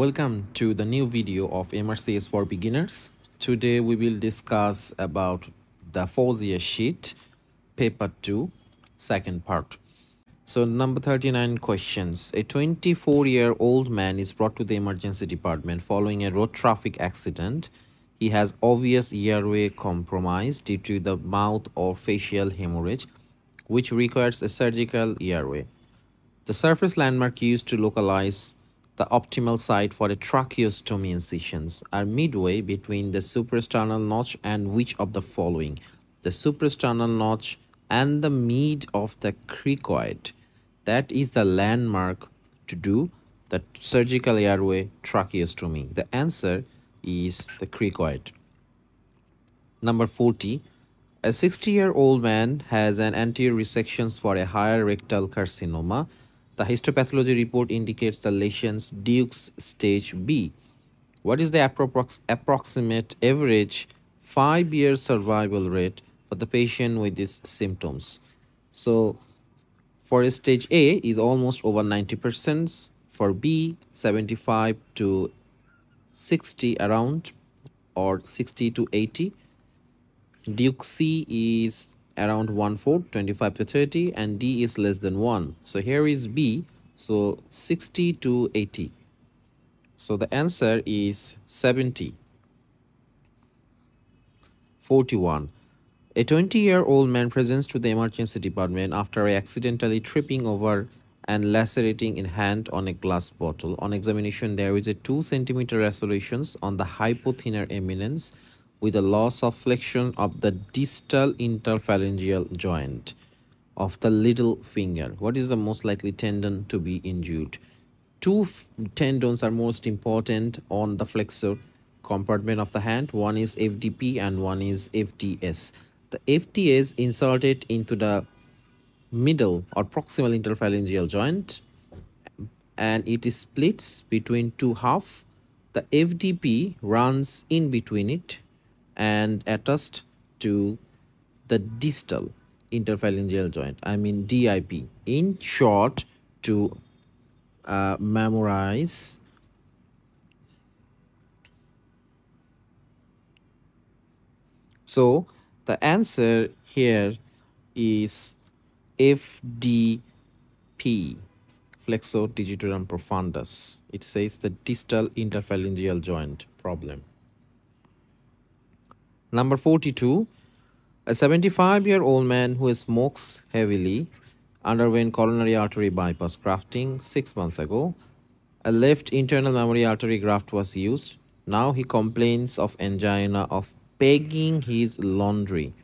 Welcome to the new video of MRCS for beginners. Today we will discuss about the Fawzia sheet, paper 2, second part. So number 39 questions. A 24-year-old man is brought to the emergency department following a road traffic accident. He has obvious airway compromise due to the mouth or facial hemorrhage, which requires a surgical airway. The surface landmark used to localize the optimal site for a tracheostomy incisions are midway between the suprasternal notch and which of the following? The suprasternal notch and the mid of the cricoid. That is the landmark to do the surgical airway tracheostomy. The answer is the cricoid. Number 40. A 60-year-old man has an anterior resections for a higher rectal carcinoma the histopathology report indicates the lesions Duke's stage B. What is the approx approximate average five-year survival rate for the patient with these symptoms? So for stage A is almost over 90%, for B 75 to 60 around or 60 to 80. Duke C is around 1 4 25 to 30 and d is less than 1 so here is b so 60 to 80 so the answer is 70 41 a 20 year old man presents to the emergency department after accidentally tripping over and lacerating in hand on a glass bottle. On examination there is a 2 centimeter resolutions on the hypothenar eminence with a loss of flexion of the distal interphalangeal joint of the little finger. What is the most likely tendon to be injured? Two tendons are most important on the flexor compartment of the hand. One is FDP and one is FDS. The FDS inserted into the middle or proximal interphalangeal joint and it splits between two half. The FDP runs in between it and attached to the distal interphalangeal joint i mean dip in short to uh, memorize so the answer here is fdp flexor digitorum profundus. It says the distal interphalangeal joint problem Number 42. A 75-year-old man who smokes heavily underwent coronary artery bypass grafting six months ago. A left internal mammary artery graft was used. Now he complains of angina of pegging his laundry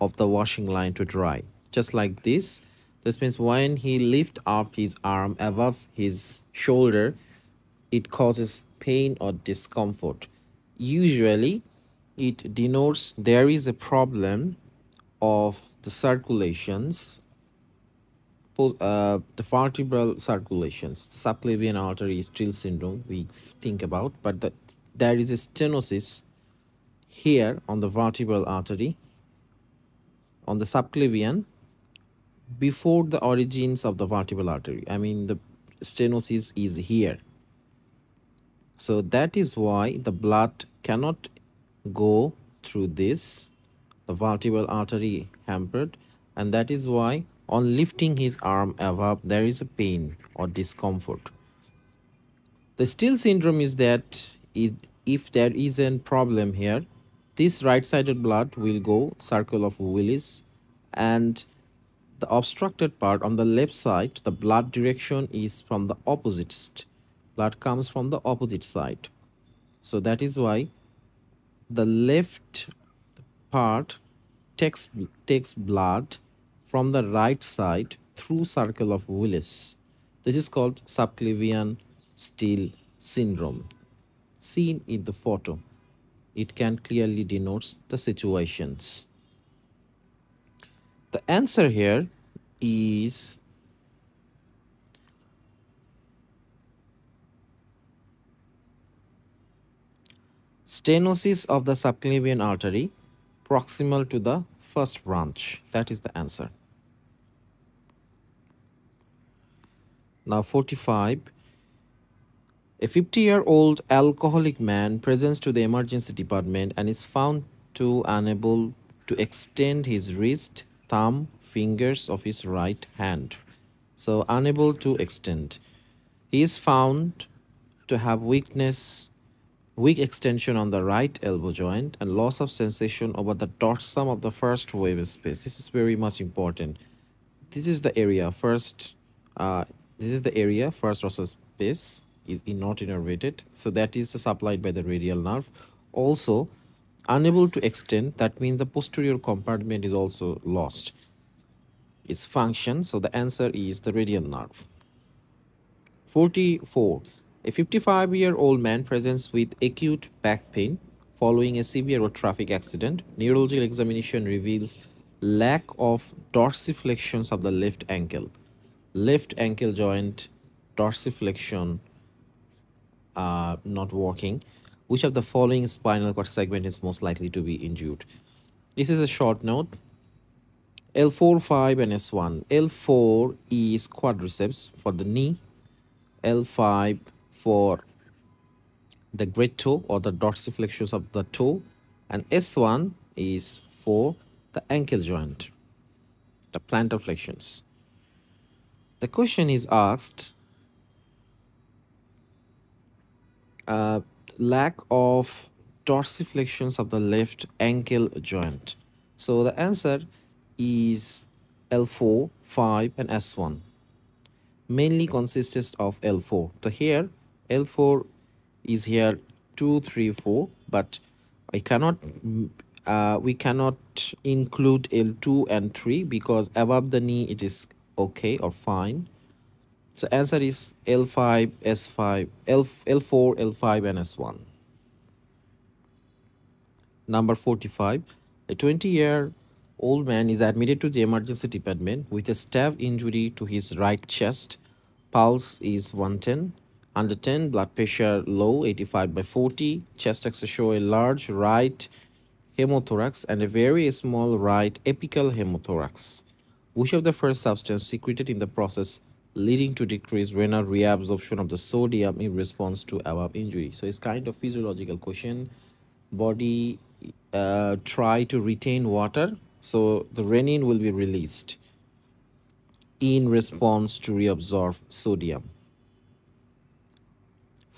of the washing line to dry. Just like this. This means when he lifts up his arm above his shoulder, it causes pain or discomfort. Usually, it denotes there is a problem of the circulations uh, the vertebral circulations. The subclavian artery steal syndrome we think about but the, there is a stenosis here on the vertebral artery on the subclavian before the origins of the vertebral artery. I mean the stenosis is here. So that is why the blood cannot go through this the vertebral artery hampered and that is why on lifting his arm above there is a pain or discomfort. The steal syndrome is that if there is a problem here this right-sided blood will go circle of Willis and the obstructed part on the left side the blood direction is from the opposite blood comes from the opposite side. So that is why the left part takes, takes blood from the right side through circle of Willis. This is called subclavian steal syndrome. Seen in the photo, it can clearly denotes the situations. The answer here is Stenosis of the subclavian artery proximal to the first branch. That is the answer. Now 45. A 50 year old alcoholic man presents to the emergency department and is found to unable to extend his wrist, thumb, fingers of his right hand. So, unable to extend. He is found to have weakness, weak extension on the right elbow joint and loss of sensation over the dorsum of the first web space. This is very much important. This is the area first. Uh, this is the area first dorsal space is not innervated so that is supplied by the radial nerve also unable to extend that means the posterior compartment is also lost its function so the answer is the radial nerve 44 a 55 year old man presents with acute back pain following a severe road traffic accident neurological examination reveals lack of dorsiflexions of the left ankle left ankle joint dorsiflexion uh, not working, which of the following spinal cord segment is most likely to be injured? This is a short note. L4, 5 and S1. L4 is quadriceps for the knee. L5 for the great toe or the dorsiflexus of the toe. And S1 is for the ankle joint, the plantar flexions. The question is asked uh, lack of dorsiflexions of the left ankle joint. So the answer is L4, 5 and S1. Mainly consists of L4. So here L4 is here 2, 3, 4 but I cannot uh, we cannot include L2 and 3 because above the knee it is okay or fine so answer is L5, S5, L, L4, L5 and S1. Number 45. A 20-year-old man is admitted to the emergency department with a stab injury to his right chest. Pulse is 110. Under 10, blood pressure low, 85 by 40. Chest X-ray show a large right hemothorax and a very small right apical hemothorax. Which of the first substance secreted in the process leading to decreased renal reabsorption of the sodium in response to above injury. So it's kind of physiological question. Body uh, try to retain water, so the renin will be released in response to reabsorb sodium.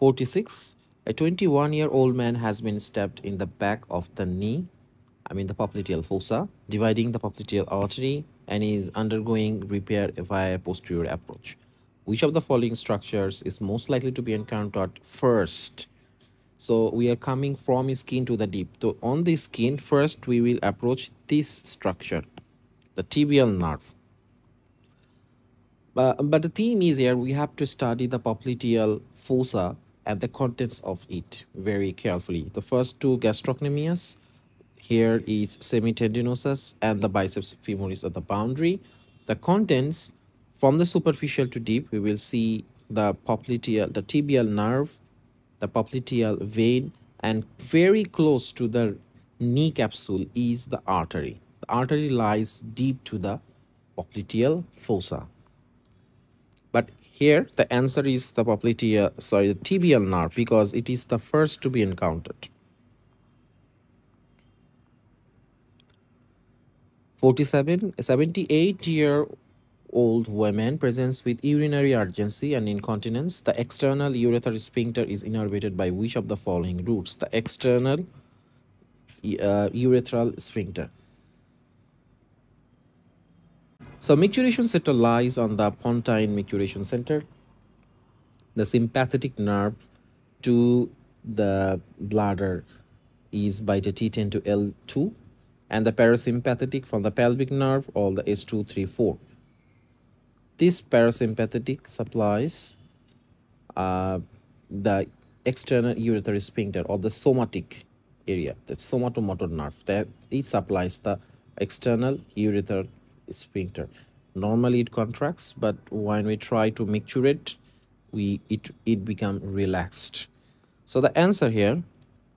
46. A 21-year-old man has been stabbed in the back of the knee, I mean the popliteal fossa, dividing the popliteal artery and is undergoing repair via posterior approach. Which of the following structures is most likely to be encountered first? So we are coming from skin to the deep. So on the skin, first we will approach this structure, the tibial nerve. Uh, but the theme is here, we have to study the popliteal fossa and the contents of it very carefully. The first two gastrocnemius, here is semitendinosus and the biceps femoris at the boundary. The contents from the superficial to deep, we will see the popliteal, the tibial nerve, the popliteal vein, and very close to the knee capsule is the artery. The artery lies deep to the popliteal fossa. Here the answer is the popliteal, sorry, the tibial nerve because it is the first to be encountered. 47. A 78 year old woman presents with urinary urgency and incontinence. The external urethral sphincter is innervated by which of the following routes? The external uh, urethral sphincter. So micturition center lies on the pontine micturition center. The sympathetic nerve to the bladder is by the T10 to L2 and the parasympathetic from the pelvic nerve all the S234. This parasympathetic supplies uh, the external urethral sphincter or the somatic area, the somatomotor nerve. That it supplies the external ureter sphincter. Normally it contracts, but when we try to micturate, we it it become relaxed. So the answer here,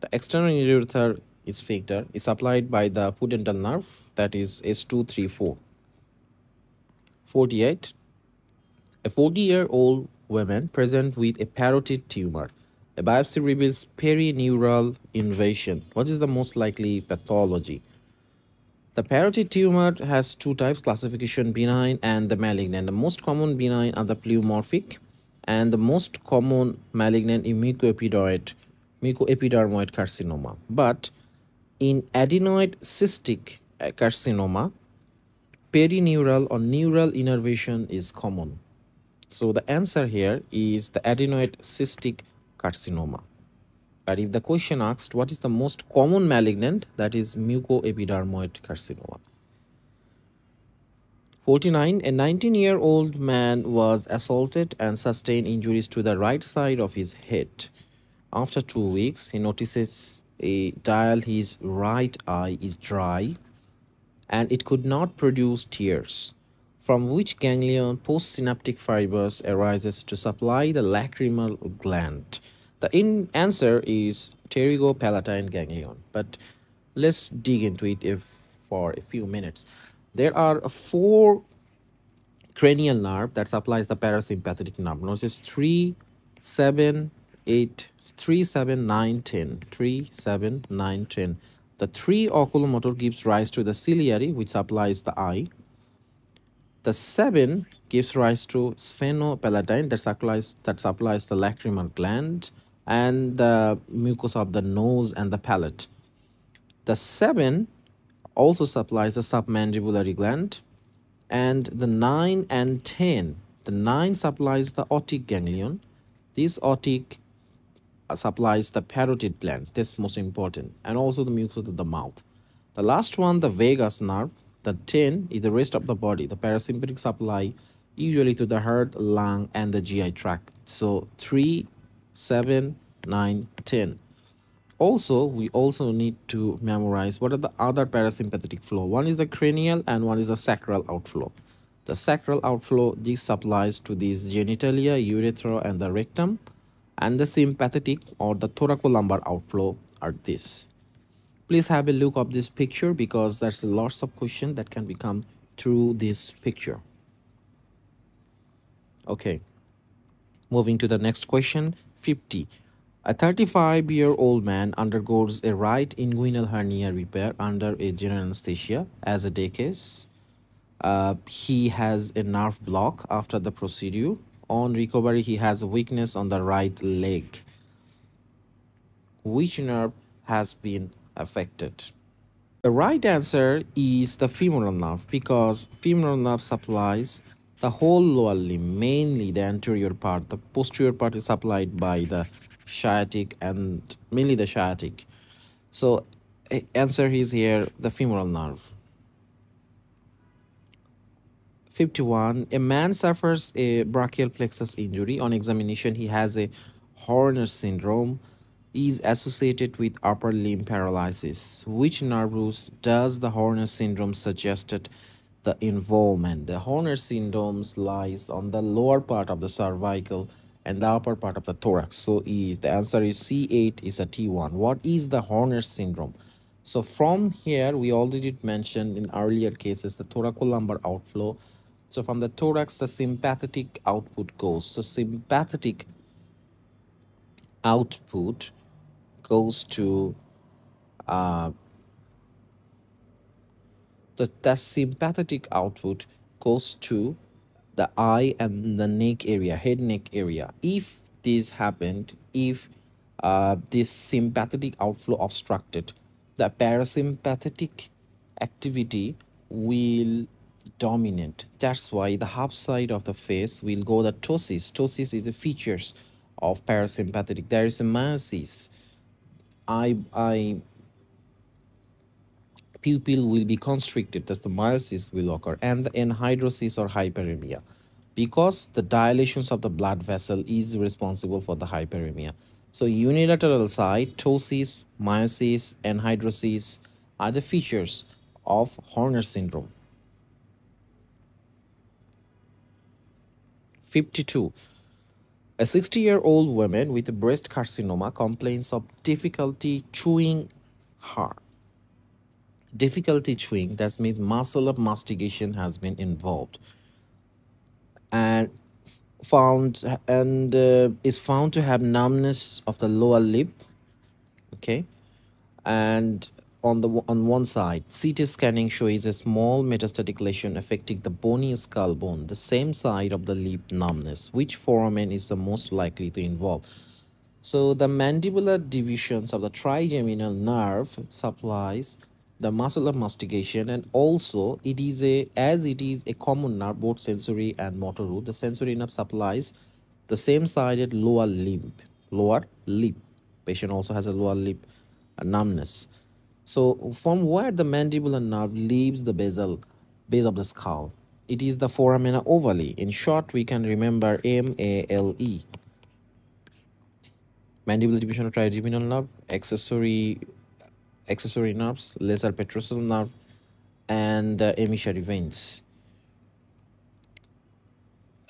the external ureter sphincter is supplied by the pudendal nerve that is S234. 48. A 40 year old woman present with a parotid tumor. A biopsy reveals perineural invasion. What is the most likely pathology? The parotid tumor has two types, classification benign and the malignant. The most common benign are the pleomorphic and the most common malignant is mucoepidermoid, mucoepidermoid carcinoma. But in adenoid cystic carcinoma, perineural or neural innervation is common. So the answer here is the adenoid cystic carcinoma. But if the question asked what is the most common malignant, that is mucoepidermoid carcinoma. 49. A 19-year-old man was assaulted and sustained injuries to the right side of his head. After two weeks, he notices a dial his right eye is dry and it could not produce tears, from which ganglion postsynaptic fibers arises to supply the lacrimal gland. The in answer is pterygopalatine ganglion, but let's dig into it if, for a few minutes. There are four cranial nerve that supplies the parasympathetic nerve. Notice 3, 7, 8, 3, 7, 9, 10. 3, 7, 9, 10. The 3 oculomotor gives rise to the ciliary, which supplies the eye. The 7 gives rise to sphenopalatine that supplies, that supplies the lacrimal gland and the mucosa of the nose and the palate. The 7 also supplies the submandibular gland and the 9 and 10 the 9 supplies the otic ganglion. This otic uh, supplies the parotid gland. That's most important. And also the mucosa of the mouth. The last one the vagus nerve the 10 is the rest of the body. The parasympathetic supply usually to the heart lung and the gi tract. So 3 7, 9, 10. Also, we also need to memorize what are the other parasympathetic flow. One is the cranial and one is the sacral outflow. The sacral outflow, this supplies to these genitalia, urethra and the rectum. And the sympathetic or the thoracolumbar outflow are this. Please have a look of this picture because there's lots of question that can become through this picture. Okay. Moving to the next question, 50. A 35-year-old man undergoes a right inguinal hernia repair under a general anesthesia as a day case. Uh, he has a nerve block after the procedure. On recovery, he has a weakness on the right leg. Which nerve has been affected? The right answer is the femoral nerve because femoral nerve supplies the whole lower limb, mainly the anterior part. The posterior part is supplied by the sciatic and mainly the sciatic. So eh, answer is here the femoral nerve. 51. A man suffers a brachial plexus injury. On examination, he has a Horner syndrome is associated with upper limb paralysis. Which nerve does the Horner syndrome suggested the involvement. The Horner syndrome lies on the lower part of the cervical and the upper part of the thorax. So is the answer is C8 is a T1. What is the Horner syndrome? So from here, we already mentioned in earlier cases the thoracolumbar outflow. So from the thorax, the sympathetic output goes. So sympathetic output goes to uh, the, that sympathetic output goes to the eye and the neck area, head neck area. If this happened, if uh, this sympathetic outflow obstructed, the parasympathetic activity will dominate. That's why the half side of the face will go the ptosis. Ptosis is the features of parasympathetic. There is a miosis. I, I pupil will be constricted, thus the miosis will occur, and the anhidrosis or hyperemia, because the dilations of the blood vessel is responsible for the hyperemia. So unilateral side, ptosis, miosis, anhidrosis are the features of Horner syndrome. 52. A 60-year-old woman with breast carcinoma complains of difficulty chewing hard difficulty chewing, that means muscle of mastication has been involved. And found and uh, is found to have numbness of the lower lip okay and on the on one side ct scanning shows a small metastatic lesion affecting the bony skull bone the same side of the lip numbness which foramen is the most likely to involve so the mandibular divisions of the trigeminal nerve supplies the muscle of mastication and also it is a as it is a common nerve both sensory and motor root the sensory nerve supplies the same sided lower limb lower lip patient also has a lower lip numbness. So from where the mandibular nerve leaves the basal base of the skull it is the foramina ovale in short we can remember m a l e. Mandibular division of trigeminal nerve accessory accessory nerves, lesser petrosal nerve, and uh, emissary veins.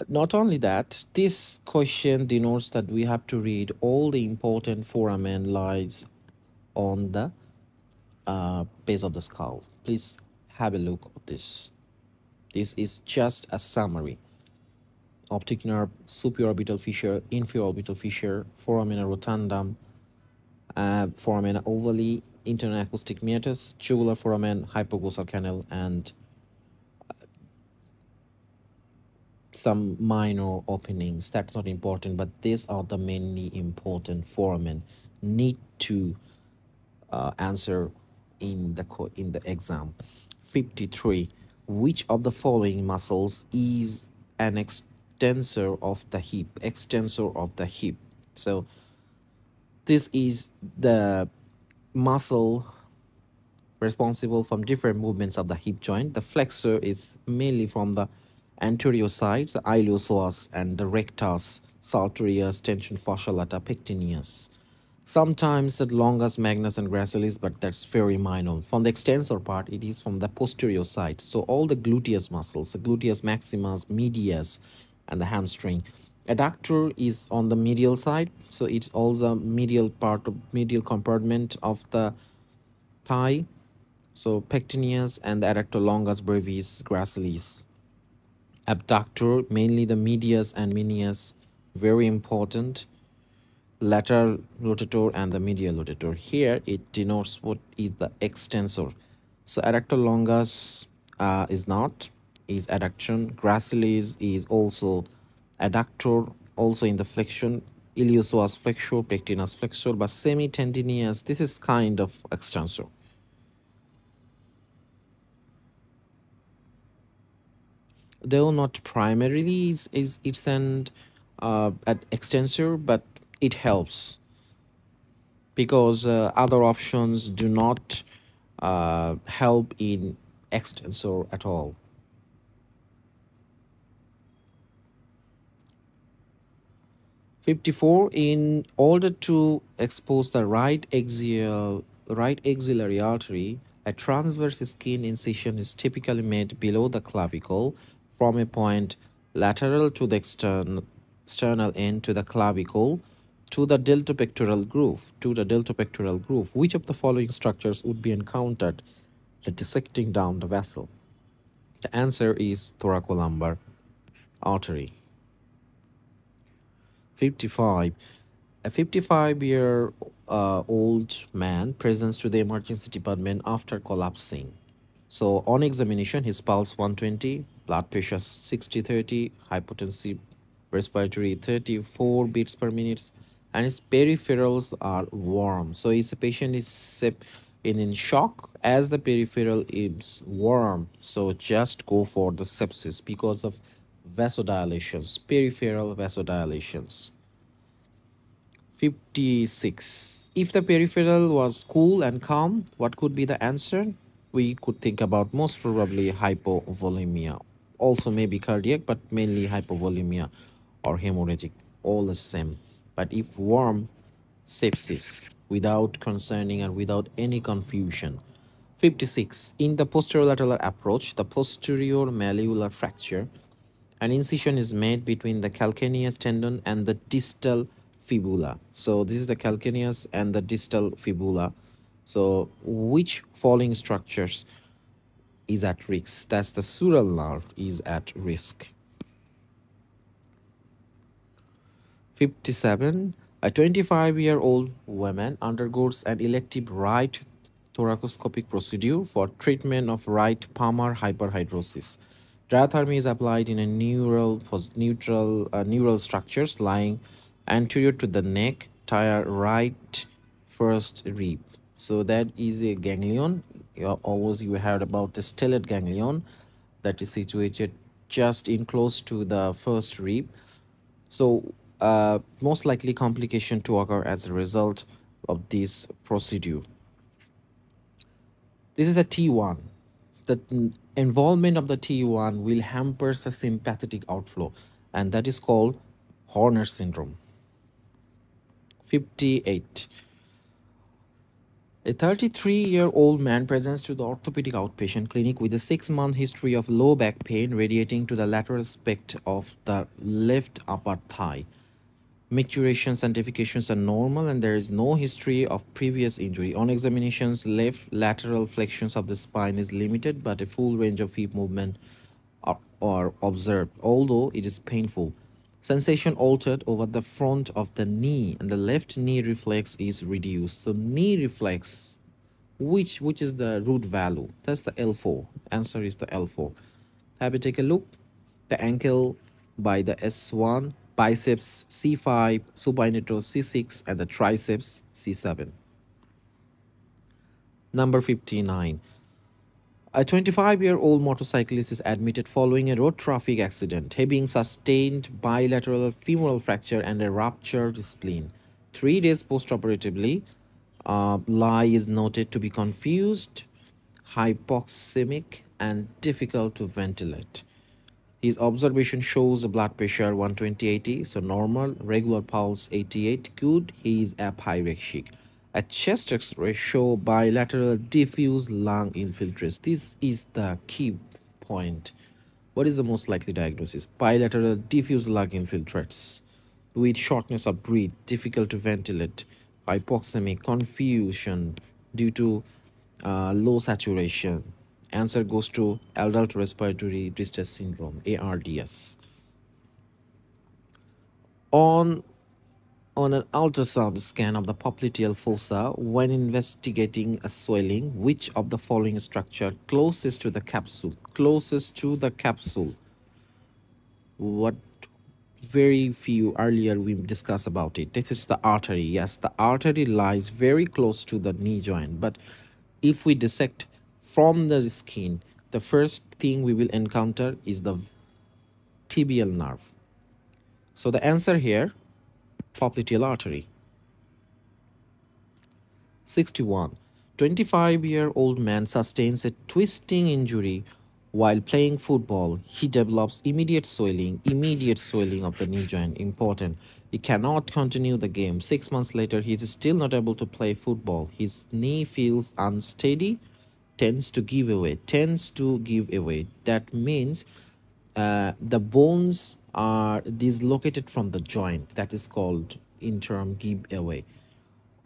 Not only that, this question denotes that we have to read all the important foramen lies on the uh, base of the skull. Please have a look at this. This is just a summary. Optic nerve, supraorbital fissure, inferior orbital fissure, foramina rotundum, uh, foramina ovale, internal acoustic meatus, jugular foramen, hypoglossal canal, and uh, some minor openings. That's not important, but these are the mainly important foramen need to uh, answer in the in the exam. 53. Which of the following muscles is an extensor of the hip? Extensor of the hip. So this is the muscle responsible from different movements of the hip joint. The flexor is mainly from the anterior side, the iliopsoas and the rectus, sartorius, tensor fascia lata, pectineus. Sometimes the longus magnus and gracilis, but that's very minor. From the extensor part, it is from the posterior side. So all the gluteus muscles, the gluteus maximus, medius, and the hamstring adductor is on the medial side so it's all the medial part of medial compartment of the thigh. So pectineus and the adductor longus brevis gracilis. Abductor mainly the medius and minius very important. Lateral rotator and the medial rotator. Here it denotes what is the extensor. So adductor longus uh, is not is adduction. Gracilis is also adductor also in the flexion iliopsoas flexor pectineus flexor but semi-tendinous this is kind of extensor. Though not primarily is, is it's an uh, at extensor but it helps. Because uh, other options do not uh, help in extensor at all 54 in order to expose the right axial right axillary artery a transverse skin incision is typically made below the clavicle from a point lateral to the extern, external end to the clavicle to the deltopectoral groove to the deltopectoral groove. Which of the following structures would be encountered the dissecting down the vessel? The answer is thoracolumbar artery 55 a 55 year uh, old man presents to the emergency department after collapsing. So on examination his pulse 120 blood pressure 60 30 hypotensive respiratory 34 beats per minute and his peripherals are warm. So his patient is in, in shock as the peripheral is warm. So just go for the sepsis because of vasodilatations, peripheral vasodilations. 56. If the peripheral was cool and calm, what could be the answer? We could think about most probably hypovolemia. Also maybe cardiac, but mainly hypovolemia or hemorrhagic, all the same. But if warm, sepsis, without concerning and without any confusion. 56. In the posterolateral approach, the posterior malleolar fracture an incision is made between the calcaneus tendon and the distal fibula. So this is the calcaneus and the distal fibula. So which following structures is at risk? That's the sural nerve is at risk. 57. A 25 year old woman undergoes an elective right thoracoscopic procedure for treatment of right palmar hyperhidrosis. Diathermy is applied in a neural, neutral, uh, neural structures lying anterior to the neck, tire right first rib. So that is a ganglion. You always you heard about the stellate ganglion that is situated just in close to the first rib. So uh, most likely complication to occur as a result of this procedure. This is a T1. The involvement of the T1 will hamper the sympathetic outflow and that is called Horner syndrome. 58. A 33-year-old man presents to the orthopedic outpatient clinic with a six-month history of low back pain radiating to the lateral aspect of the left upper thigh. Micturations and defecations are normal and there is no history of previous injury. On examinations, left lateral flexions of the spine is limited but a full range of hip movement are, are observed, although it is painful. Sensation altered over the front of the knee and the left knee reflex is reduced. So knee reflex, which, which is the root value? That's the L4. Answer is the L4. Have a take a look. The ankle by the S1, biceps C5, supinator C6, and the triceps C7. Number 59. A 25-year-old motorcyclist is admitted following a road traffic accident, having sustained bilateral femoral fracture and a ruptured spleen. Three days post-operatively, uh, lie is noted to be confused, hypoxemic, and difficult to ventilate. His observation shows a blood pressure 120-80, so normal, regular pulse 88, good, he is apyrexic a chest x-ray show bilateral diffuse lung infiltrates. This is the key point. What is the most likely diagnosis? Bilateral diffuse lung infiltrates with shortness of breath, difficult to ventilate, hypoxemic, confusion due to uh, low saturation. Answer goes to adult respiratory distress syndrome, ARDS. On on an ultrasound scan of the popliteal fossa when investigating a swelling which of the following structure closest to the capsule? Closest to the capsule. What very few earlier we discussed about it. This is the artery. Yes the artery lies very close to the knee joint. But if we dissect from the skin the first thing we will encounter is the tibial nerve so the answer here popliteal artery. 61. 25-year-old man sustains a twisting injury while playing football. He develops immediate swelling, immediate swelling of the knee joint, important. He cannot continue the game. Six months later, he is still not able to play football. His knee feels unsteady, tends to give away, tends to give away. That means uh, the bones are dislocated from the joint that is called in term giveaway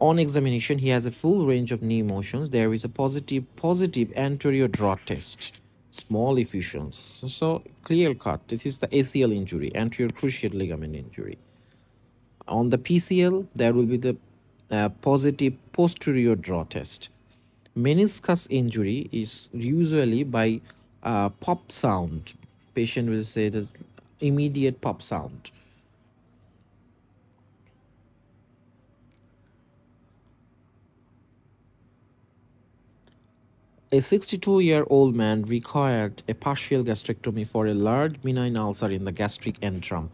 on examination he has a full range of knee motions. There is a positive positive anterior draw test. Small effusions. So clear cut. This is the acl injury anterior cruciate ligament injury. On the pcl there will be the uh, positive posterior draw test meniscus injury is usually by uh, pop sound patient will say that immediate pop sound. A 62-year-old man required a partial gastrectomy for a large benign ulcer in the gastric antrum.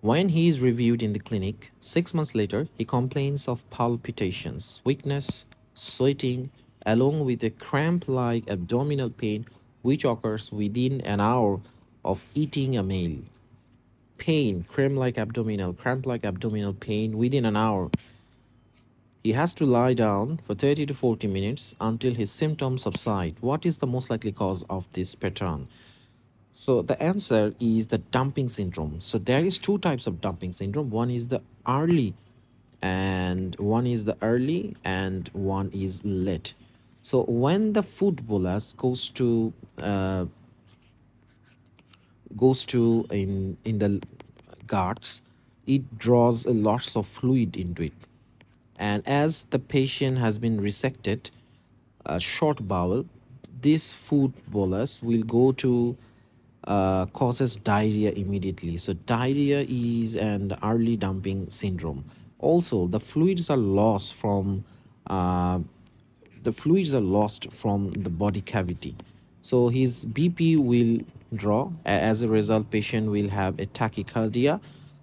When he is reviewed in the clinic, six months later, he complains of palpitations, weakness, sweating, along with a cramp-like abdominal pain which occurs within an hour of eating a meal pain, cramp-like abdominal, cramp-like abdominal pain within an hour. He has to lie down for 30 to 40 minutes until his symptoms subside. What is the most likely cause of this pattern? So the answer is the dumping syndrome. So there is two types of dumping syndrome. One is the early and one is the early and one is late. So when the food bolus goes to uh, goes to in in the guards it draws a lots of fluid into it. And as the patient has been resected a short bowel this food bolus will go to uh, causes diarrhea immediately. So diarrhea is an early dumping syndrome. Also the fluids are lost from uh, the fluids are lost from the body cavity. So his bp will draw as a result patient will have a tachycardia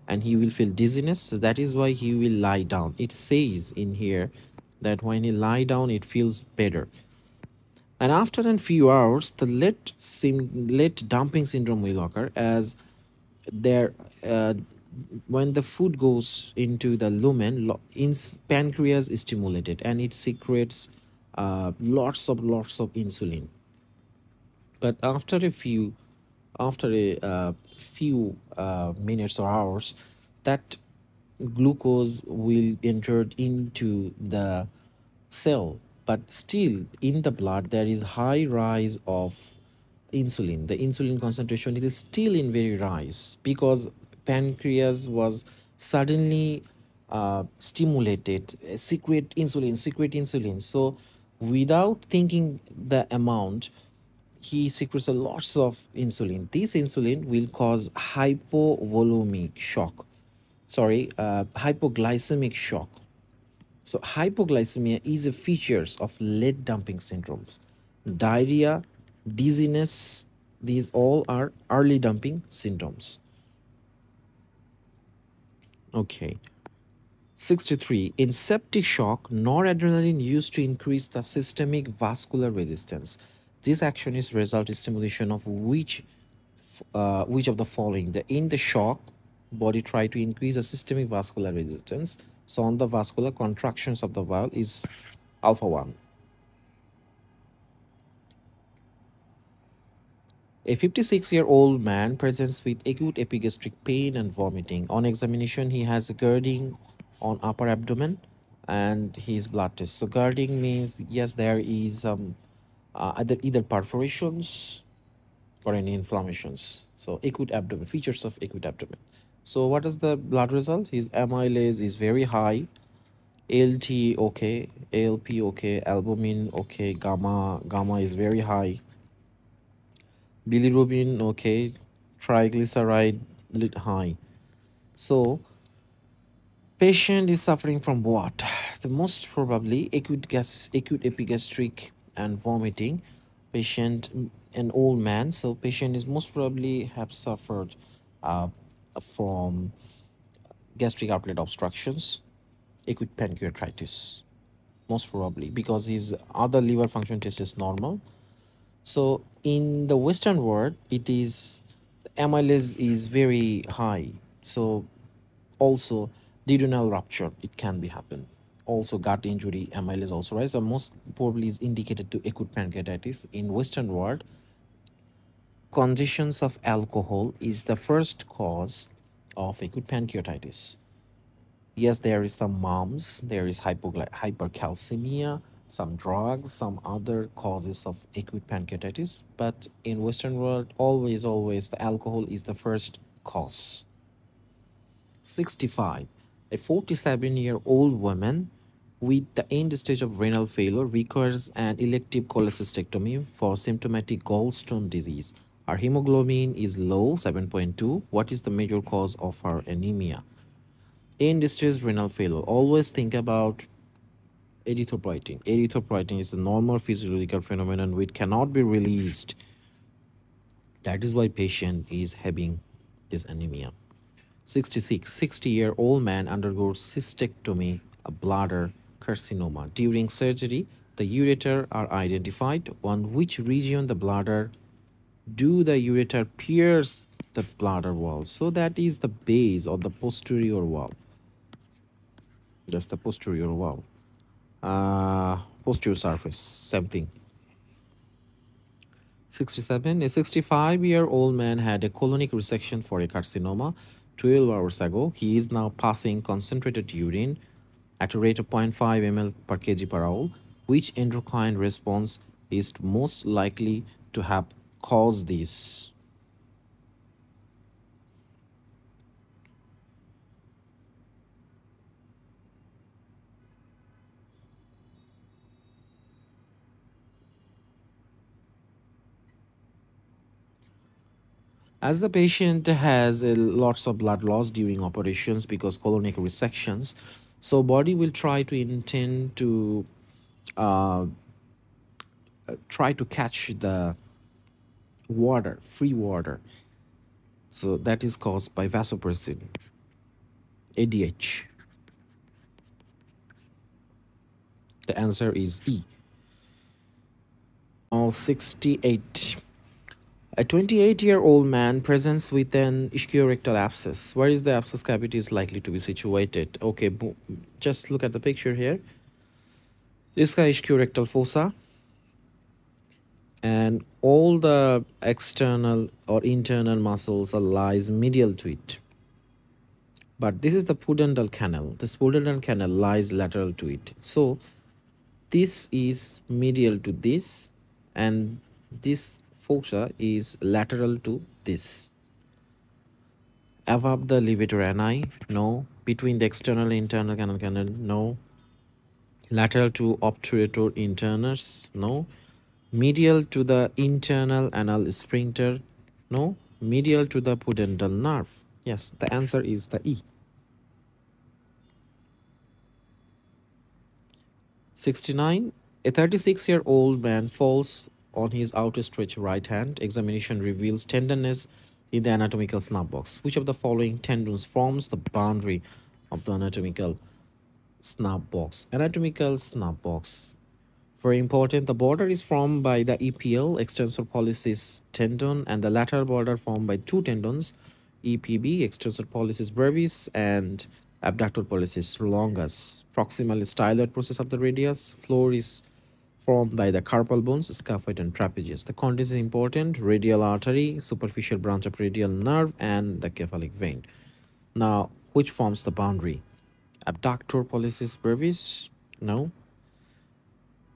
and he will feel dizziness. So that is why he will lie down. It says in here that when he lie down it feels better. And after a few hours the late sim late dumping syndrome will occur as there uh, when the food goes into the lumen in pancreas is stimulated and it secretes uh, lots of lots of insulin. But after a few after a uh, few uh, minutes or hours that glucose will enter into the cell. But still in the blood there is high rise of insulin. The insulin concentration is still in very rise because pancreas was suddenly uh, stimulated secret insulin secret insulin. So without thinking the amount he secretes a lots of insulin. This insulin will cause hypovolemic shock. Sorry, uh, hypoglycemic shock. So hypoglycemia is a features of lead dumping syndromes. Diarrhea, dizziness, these all are early dumping syndromes. Okay. 63. In septic shock, noradrenaline used to increase the systemic vascular resistance. This action is result stimulation of which uh, which of the following? The in the shock, body try to increase the systemic vascular resistance. So on the vascular contractions of the valve is alpha 1. A 56-year-old man presents with acute epigastric pain and vomiting. On examination, he has guarding on upper abdomen and his blood test. So guarding means, yes, there is um, uh, either, either perforations or any inflammations. So acute abdomen, features of acute abdomen. So what is the blood result? His amylase is very high, ALT okay, ALP okay, albumin okay, gamma, gamma is very high, bilirubin okay, triglyceride lit high. So patient is suffering from what? The most probably acute gas, acute epigastric and vomiting patient an old man. So patient is most probably have suffered uh, from gastric outlet obstructions acute pancreatitis most probably because his other liver function test is normal. So in the western world it is amylase is very high. So also duodenal rupture it can be happen. Also gut injury amylase also rise so most probably is indicated to acute pancreatitis. In western world conditions of alcohol is the first cause of acute pancreatitis. Yes there is some moms there is hypercalcemia some drugs some other causes of acute pancreatitis. But in western world always always the alcohol is the first cause. 65 a 47 year old woman with the end stage of renal failure requires an elective cholecystectomy for symptomatic gallstone disease. Her hemoglobin is low, 7.2. What is the major cause of her anemia? End stage renal failure. Always think about erythropoietin. Erythropoietin is a normal physiological phenomenon which cannot be released. That is why patient is having this anemia. 66. 60 year old man undergoes cystectomy, a bladder carcinoma. During surgery, the ureter are identified on which region the bladder do the ureter pierce the bladder wall. So that is the base or the posterior wall. That's the posterior wall. Uh, posterior surface, same thing. 67. A 65-year-old man had a colonic resection for a carcinoma 12 hours ago. He is now passing concentrated urine at a rate of 0.5 ml per kg per hour, which endocrine response is most likely to have caused this? As the patient has uh, lots of blood loss during operations because colonic resections, so body will try to intend to uh, try to catch the water, free water. So that is caused by vasopressin, ADH. The answer is E. All 68. A 28 year old man presents with an ischiorectal abscess. Where is the abscess cavity is likely to be situated? Okay, just look at the picture here. This guy is ischiorectal fossa and all the external or internal muscles are lies medial to it. But this is the pudendal canal. This pudendal canal lies lateral to it. So this is medial to this and this fossa is lateral to this. Above the levator ani, no. Between the external internal canal canal, no. Lateral to obturator internus, no. Medial to the internal anal sphincter, no. Medial to the pudendal nerve. Yes, the answer is the E. 69. A 36 year old man falls on his outstretched right hand. Examination reveals tenderness in the anatomical snuffbox. Which of the following tendons forms the boundary of the anatomical snuffbox? Anatomical snuffbox. Very important. The border is formed by the EPL, extensor pollicis tendon, and the lateral border formed by two tendons, EPB, extensor pollicis brevis, and abductor pollicis longus. Proximal styloid process of the radius. Floor is formed by the carpal bones, scaphoid, and trapezius. The content is important, radial artery, superficial branch of radial nerve, and the cephalic vein. Now, which forms the boundary? Abductor pollicis brevis? No.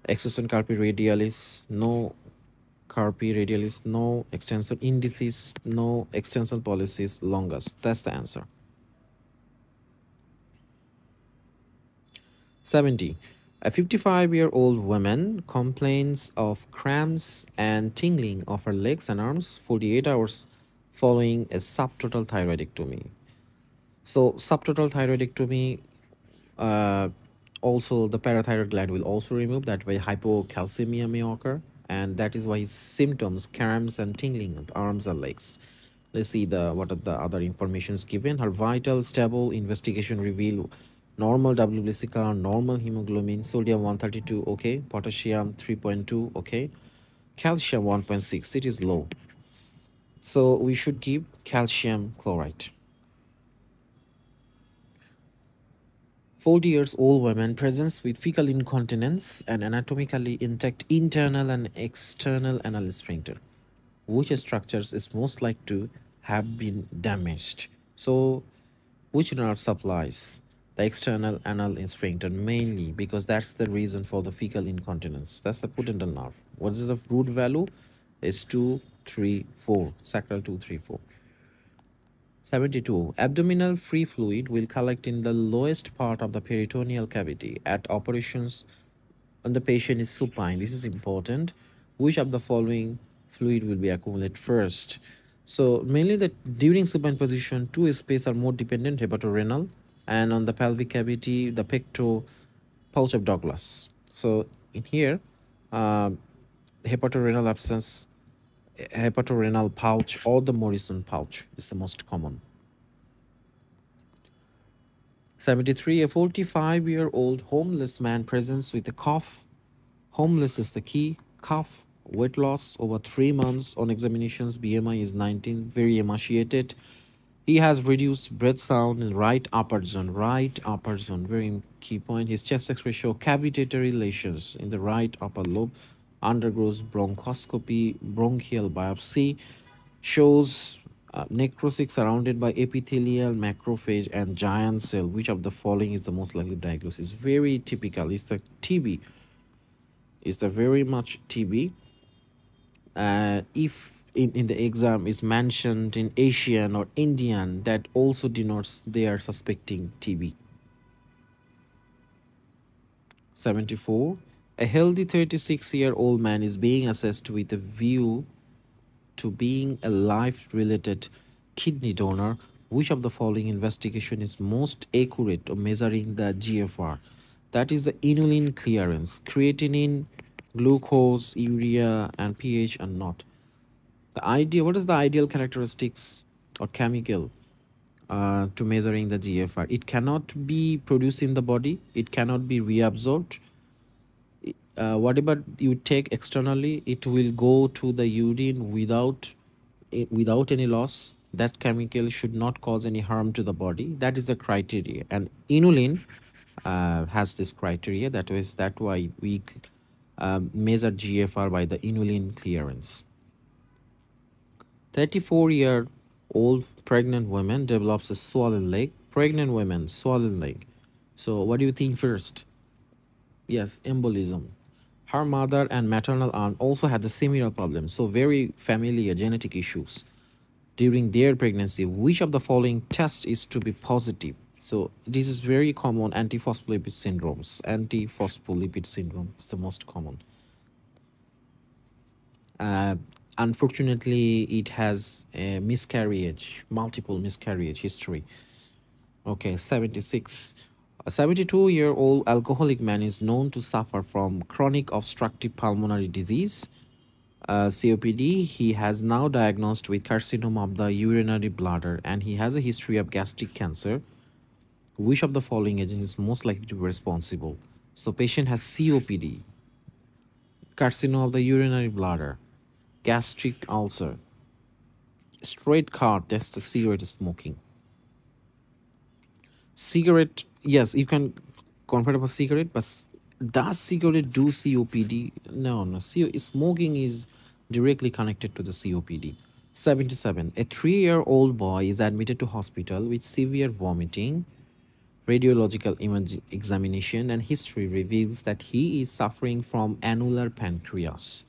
Extensor carpi radialis? No. Carpi radialis? No. Extensor indicis? No. Extensor pollicis longus. That's the answer. 70. A 55 year old woman complains of cramps and tingling of her legs and arms 48 hours following a subtotal thyroidectomy. So, subtotal thyroidectomy, uh, also the parathyroid gland will also remove. That way, hypocalcemia may occur, and that is why symptoms cramps and tingling of arms and legs. Let's see the what are the other informations given. Her vital stable investigation reveal normal WBC count, normal hemoglobin, sodium 132, okay, potassium 3.2, okay, calcium 1.6, it is low. So we should give calcium chloride. 40 years old woman presents with fecal incontinence and anatomically intact internal and external anal sphincter. Which structures is most likely to have been damaged? So which nerve supplies? The external anal sphincter mainly because that's the reason for the fecal incontinence. That's the pudendal nerve. What is the root value? Is 2, 3, 4. Sacral 2, 3, 4. 72. Abdominal free fluid will collect in the lowest part of the peritoneal cavity at operations when the patient is supine. This is important. Which of the following fluid will be accumulated first? So mainly that during supine position, two spaces are more dependent, hepatorenal and on the pelvic cavity the pectoral pouch of Douglas. So in here, uh, hepatorenal abscess, hepatorenal pouch or the Morison pouch is the most common. 73. A 45 year old homeless man presents with a cough. Homeless is the key. Cough, weight loss over three months on examinations. BMI is 19, very emaciated. He has reduced breath sound in right upper zone, right upper zone, very key point. His chest x-ray show cavitatory lesions in the right upper lobe, undergoes bronchoscopy, bronchial biopsy, shows uh, necrosis surrounded by epithelioid, macrophage, and giant cell. Which of the following is the most likely diagnosis? Very typical. It's the TB. It's the very much TB. Uh, if in, in the exam is mentioned in Asian or Indian, that also denotes they are suspecting TB. 74. A healthy 36 year old man is being assessed with a view to being a live-related kidney donor, which of the following investigation is most accurate of measuring the GFR? That is the inulin clearance. Creatinine, glucose, urea, and pH are not. The ideal, what is the ideal characteristics or chemical uh, to measuring the GFR? It cannot be produced in the body. It cannot be reabsorbed. Uh, whatever you take externally, it will go to the urine without without any loss that chemical should not cause any harm to the body that is the criteria and inulin uh, has this criteria that is that why we uh, measure gfr by the inulin clearance 34 year old pregnant woman develops a swollen leg. Pregnant women swollen leg. So what do you think first? Yes embolism. Her mother and maternal aunt also had the similar problem so very familiar genetic issues during their pregnancy. Which of the following tests is to be positive? So this is very common antiphospholipid syndromes. Antiphospholipid syndrome is the most common. Uh, unfortunately it has a miscarriage multiple miscarriage history okay 76 a 72 year old alcoholic man is known to suffer from chronic obstructive pulmonary disease uh, COPD, he has now diagnosed with carcinoma of the urinary bladder and he has a history of gastric cancer. Which of the following agents is most likely to be responsible? So patient has COPD, carcinoma of the urinary bladder, gastric ulcer, straight card, that's the cigarette smoking. Cigarette, yes, you can convert a cigarette, but does cigarette do COPD? No, no. Smoking is directly connected to the COPD. 77. A three-year-old boy is admitted to hospital with severe vomiting. Radiological image examination and history reveals that he is suffering from annular pancreas.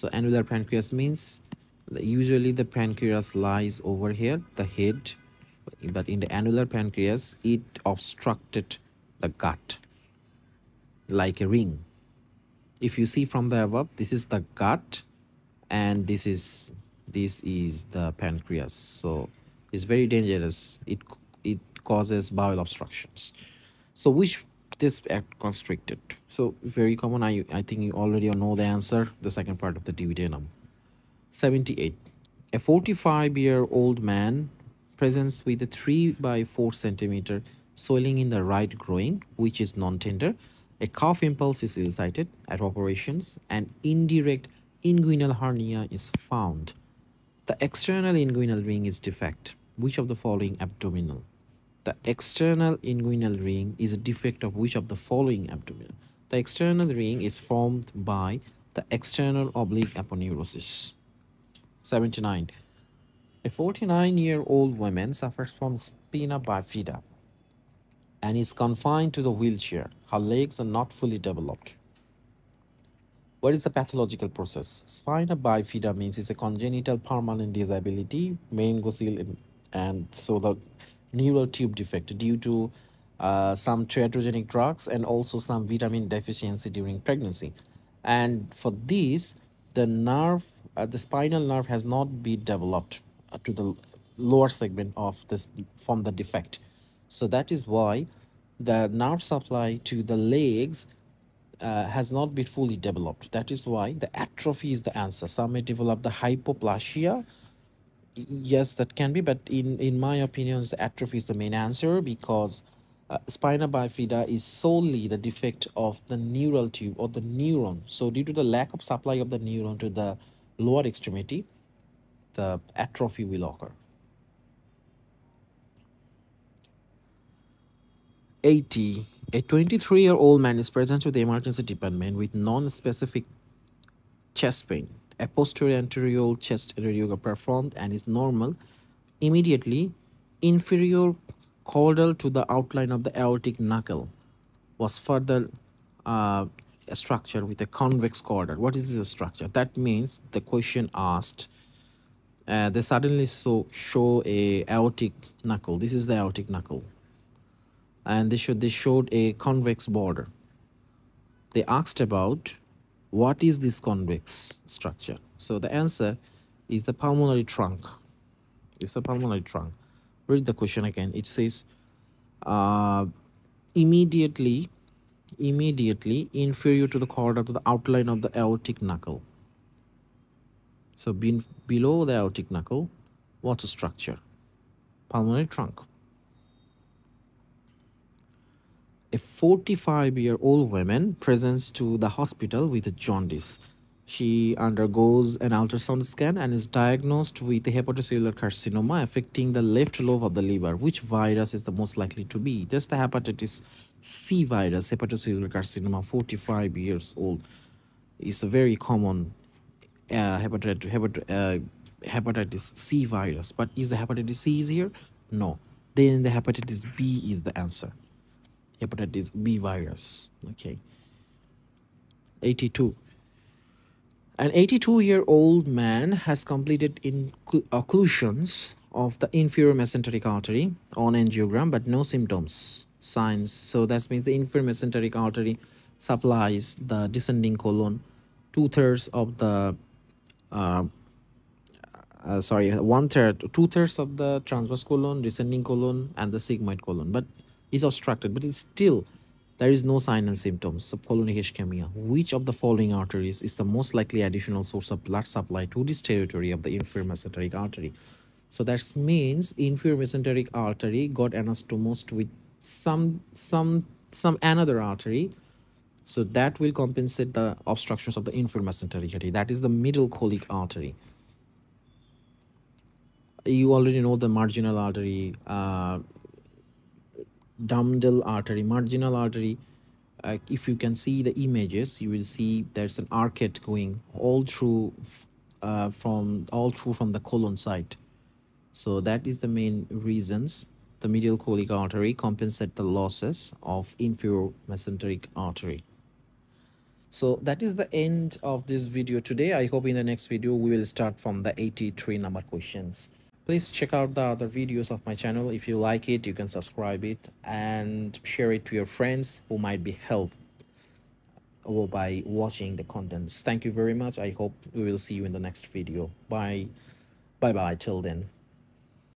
So annular pancreas means usually the pancreas lies over here, the head, but in the annular pancreas, it obstructed the gut like a ring. If you see from the above, this is the gut and this is this is the pancreas. So it's very dangerous. It it causes bowel obstructions. So which this act constricted so very common i i think you already know the answer the second part of the duodenum 78 a 45 year old man presents with a 3 by 4 centimeter swelling in the right groin which is non-tender a cough impulse is elicited at operations and indirect inguinal hernia is found. The external inguinal ring is defect. Which of the following abdominal? The external inguinal ring is a defect of which of the following abdominal? The external ring is formed by the external oblique aponeurosis. 79. A 49-year-old woman suffers from spina bifida and is confined to the wheelchair. Her legs are not fully developed. What is the pathological process? Spina bifida means it's a congenital permanent disability, meningocele, and so the neural tube defect due to uh, some teratogenic drugs and also some vitamin deficiency during pregnancy. And for this, the nerve, uh, the spinal nerve has not been developed uh, to the lower segment of this from the defect. So that is why the nerve supply to the legs uh, has not been fully developed. That is why the atrophy is the answer. Some may develop the hypoplasia. Yes, that can be, but in, in my opinion, the atrophy is the main answer because uh, spina bifida is solely the defect of the neural tube or the neuron. So due to the lack of supply of the neuron to the lower extremity, the atrophy will occur. 80 a 23 year old man is present to the emergency department with non-specific chest pain. A posterior anterior chest radiograph performed and is normal. Immediately, inferior caudal to the outline of the aortic knuckle was further uh, structured with a convex caudal. What is this structure? That means the question asked, uh, they suddenly so, show a aortic knuckle. This is the aortic knuckle and they showed, they showed a convex border. They asked about what is this convex structure. So the answer is the pulmonary trunk. It's the pulmonary trunk. Read the question again. It says, uh, immediately, immediately inferior to the chorda to the outline of the aortic knuckle. So below the aortic knuckle, what's the structure? Pulmonary trunk. A 45 year old woman presents to the hospital with a jaundice. She undergoes an ultrasound scan and is diagnosed with a hepatocellular carcinoma affecting the left lobe of the liver. Which virus is the most likely to be? That's the hepatitis C virus, hepatocellular carcinoma, 45 years old. It's a very common uh, hepatitis, hepat uh, hepatitis C virus. But is the hepatitis C here? No. Then the hepatitis B is the answer. Hepatitis B virus. Okay. 82. An 82 year old man has completed occlusions of the inferior mesenteric artery on angiogram, but no symptoms, signs. So that means the inferior mesenteric artery supplies the descending colon, two thirds of the, uh, uh, sorry, one third, two thirds of the transverse colon, descending colon, and the sigmoid colon, but is obstructed, but it's still there is no sign and symptoms. So pulmonary ischemia. Which of the following arteries is the most likely additional source of blood supply to this territory of the inferior mesenteric artery? So that means inferior mesenteric artery got anastomosed with some some some another artery. So that will compensate the obstructions of the inferior mesenteric artery. That is the middle colic artery. You already know the marginal artery. Uh, Drummond artery, marginal artery. Uh, if you can see the images, you will see there's an arcade going all through uh, from all through from the colon side. So that is the main reasons the medial colic artery compensate the losses of inferior mesenteric artery. So that is the end of this video today. I hope in the next video we will start from the 83 number questions please check out the other videos of my channel. If you like it you can subscribe it and share it to your friends who might be helped uh, by watching the contents. Thank you very much. I hope we will see you in the next video. Bye. Bye bye till then